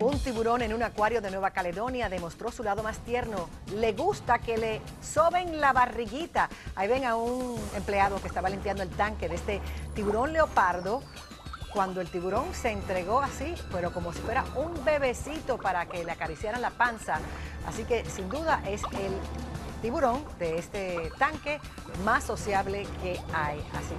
Un tiburón en un acuario de Nueva Caledonia demostró su lado más tierno. Le gusta que le soben la barriguita. Ahí ven a un empleado que estaba limpiando el tanque de este tiburón leopardo. Cuando el tiburón se entregó así, pero como si fuera un bebecito para que le acariciaran la panza. Así que sin duda es el tiburón de este tanque más sociable que hay. Así